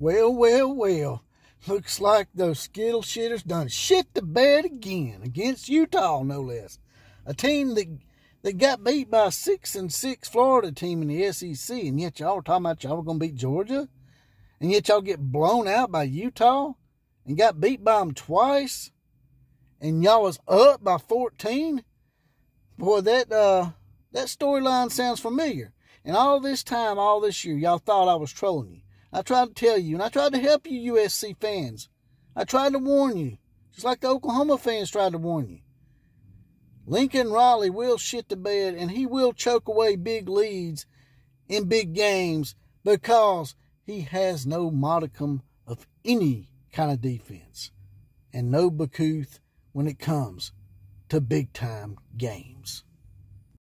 Well, well, well. Looks like those Skittle shitters done shit the bed again against Utah, no less. A team that that got beat by a six and six Florida team in the SEC, and yet y'all talking about y'all gonna beat Georgia, and yet y'all get blown out by Utah, and got beat by them twice, and y'all was up by fourteen. Boy, that uh that storyline sounds familiar. And all this time, all this year, y'all thought I was trolling you. I tried to tell you, and I tried to help you, USC fans. I tried to warn you, just like the Oklahoma fans tried to warn you. Lincoln Riley will shit the bed, and he will choke away big leads in big games because he has no modicum of any kind of defense and no Bakuth when it comes to big time games.